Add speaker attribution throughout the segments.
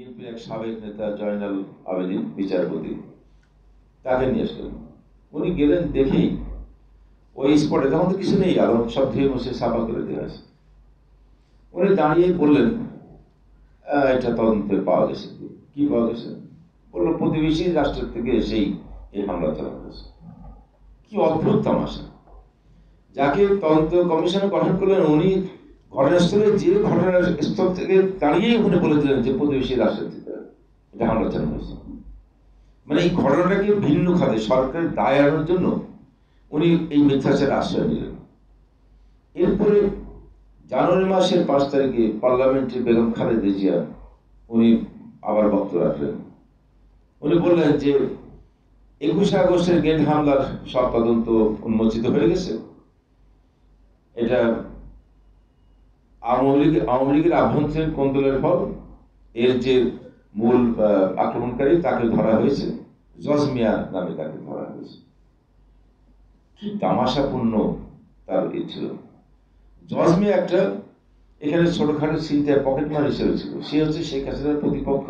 Speaker 1: বিএনপির এক সাবেক নেতা জয়নাল আবেদিন বিচারপতি তাকে নিয়ে আসলেন। উনি গেলেন দেখেই ওই স্পটে তখন তো কিছু নেই আলো সব ধুয়ে মুছে সাফা করে দেওয়া আছে। উনি দাঁড়িয়ে বললেন "আহ, এটা তদন্তে পাওয়া গেছে। কি পাওয়া গেছে? বলল প্রতিবেশী রাষ্ট্রের থেকে এসেই এই হামলা চালানো হয়েছে। কি অদ্ভুত তামাশা! যাকে তদন্ত কমিশন গঠন করলেন উনি ঘটনাস্থলে যে ঘটনার স্থল থেকে দাঁড়িয়েই উনি বলে দিলেন যে প্রতিবেশী রাষ্ট্রের থেকে এটা হামলা চালানো হয়েছে মানে এই ঘটনাটাকে ভিন্ন খাতে সরকারের দায় আনার জন্য উনি এই মিথ্যাচারের আশ্রয় নিলেন। এরপরে জানুয়ারি মাসের পাঁচ তারিখে পার্লামেন্টে বেগম খালেদা জিয়া উনি আবার বক্তব্য রাখলেন। উনি বললেন যে একুশে আগস্টের গেট হামলার সব তদন্ত উন্মোচিত হয়ে গেছে। এটা আওয়ামী লীগ, আওয়ামী লীগের আভ্যন্তরীণ কোন্দলের ফল, এর যে মূল আক্রমণকারী, তাকে ধরা হয়েছে। জজ মিয়া নামে তাকে ধরা হয়েছে। কি তামাশাপূর্ণ তার এ ছিল। জজ মিয়া একটা এখানে ছোটখাটো চিন্তায় পকেট মার হিসেবে ছিল। সে হচ্ছে শেখ হাসিনার প্রতিপক্ষ।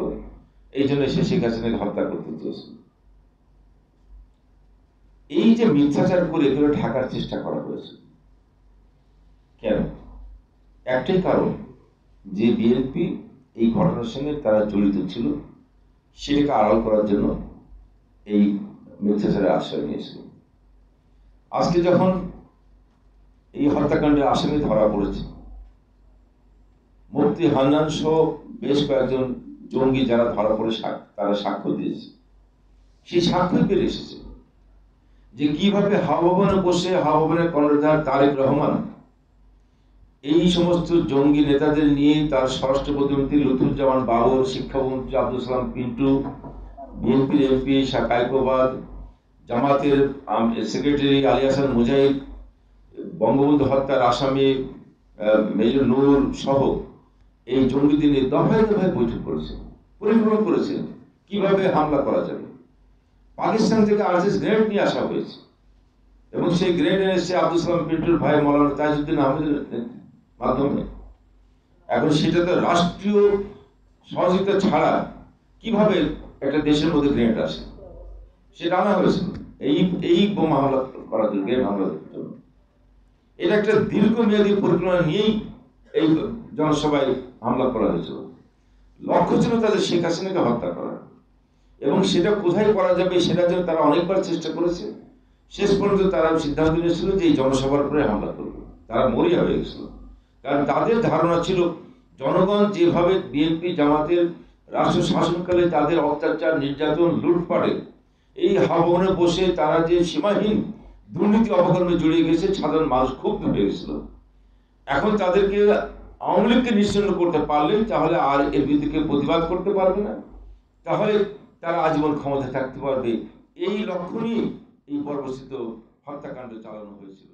Speaker 1: এই জন্য সে শেখ হাসিনাকে হত্যা করতে চেয়েছিল এই যে মিথ্যাচার করে এগুলো ঢাকার চেষ্টা করা হয়েছে। কেন? একটাই কারণ যে বিএনপি এই ঘটনার সঙ্গে তারা জড়িত ছিল, সেটাকে আড়াল করার জন্য এই মিথ্যাচারের আশ্রয় নিয়েছিল। আজকে যখন এই হত্যাকাণ্ডের আসামি ধরা পড়েছে, মুফতি হান্নান সহ বেশ কয়েকজন জঙ্গি যারা ধরা পড়ে তারা সাক্ষ্য দিয়েছে। সেই সাক্ষ্য বের এসেছে যে কীভাবে হাওভবনে বসে হাওভবনের কর্ণধার তারেক রহমান এই সমস্ত জঙ্গি নেতাদের নিয়ে তার স্বরাষ্ট্র প্রতিমন্ত্রী লুতুজ্জামান বাবর, শিক্ষামন্ত্রী আব্দুল সালাম পিন্টু, বিএনপির এমপি শাকাইকোবাদ জামাতের সেক্রেটারি আলী হাসান মুজাহিদ, বঙ্গবন্ধু হত্যার আসামি মেজর নূর সহ এই জঙ্গিদের নিয়ে দফায় দফায় বৈঠক করেছে পরিকল্পনা করেছে। কীভাবে হামলা করা যাবে? পাকিস্তান থেকে আরএসএস গ্রেনেড নিয়ে আসা হয়েছে। এবং সেই গ্রেনেড এনেছে আব্দুল সালাম পিন্টুর ভাই মৌলানা তাজউদ্দিন আহমেদের মাধ্যমে। এখন সেটা তো রাষ্ট্রীয় সহযোগিতা ছাড়া কীভাবে একটা দেশের মধ্যে গ্রেনেড আসে? সেটা আনা হয়েছিল এই এই বোমা হামলা করার জন্য, গ্রেনেড জন্য। এটা একটা দীর্ঘমেয়াদী পরিকল্পনা নিয়েই এই জনসভায় হামলা করা হয়েছিল। লক্ষ্য ছিল তাদের শেখ হাসিনাকে হত্যা করা। এবং সেটা কোথায় করা যাবে সেটার জন্য তারা অনেকবার চেষ্টা করেছে, শেষ পর্যন্ত তারা সিদ্ধান্ত নিয়েছিল যে এই জনসভার উপরে হামলা করবে। তারা মরিয়া হয়ে গেছিল। কারণ তাদের ধারণা ছিল, জনগণ যেভাবে বিএনপি জামাতের রাষ্ট্র শাসনকালে তাদের অত্যাচার, নির্যাতন লুটপাটে এই হাবনে বসে তারা যে সীমাহীন দুর্নীতি অপকর্মে জড়িয়ে গেছে, সাধারণ মানুষ খুব হয়ে গেছিল। এখন তাদেরকে আওয়ামী লীগকে নিশ্চিন্ন করতে পারলে তাহলে আর এর বিরুদ্ধে প্রতিবাদ করতে পারবে না। তাহলে তারা আজীবন ক্ষমতা থাকতে পারবে। এই লক্ষ্য নিয়ে এই পরবর্তীত হত্যাকাণ্ড চালানো হয়েছিল।